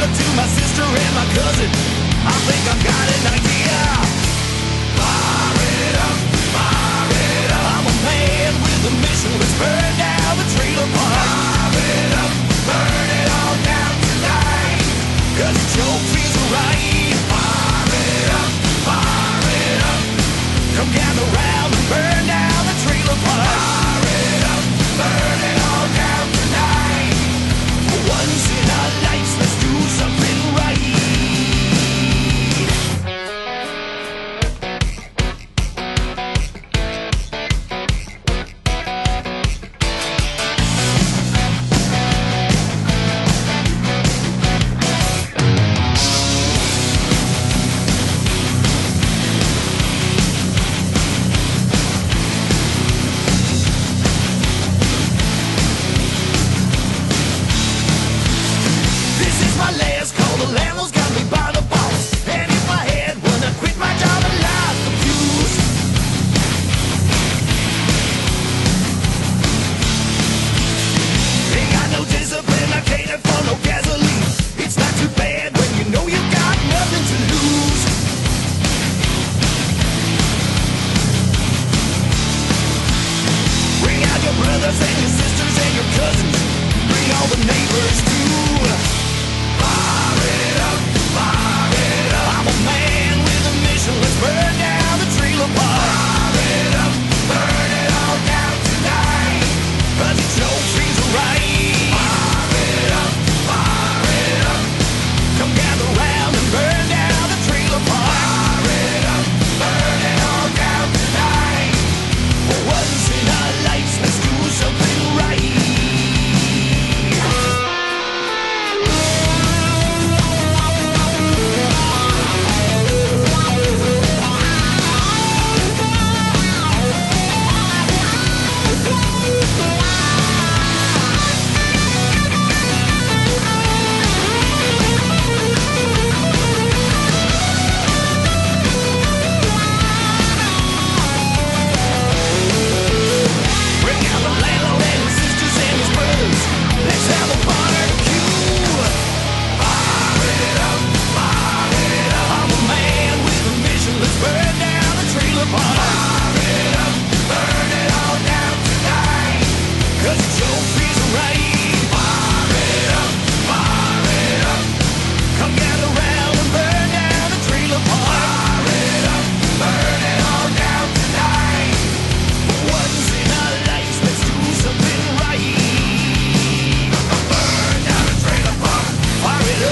up to my sister and my cousin. I think I've got an idea. call the levels gonna be by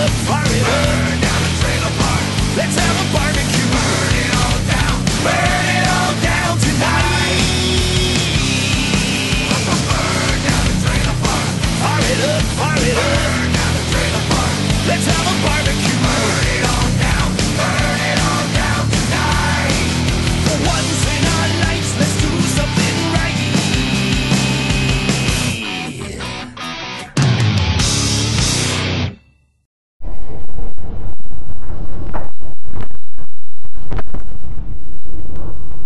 the fire.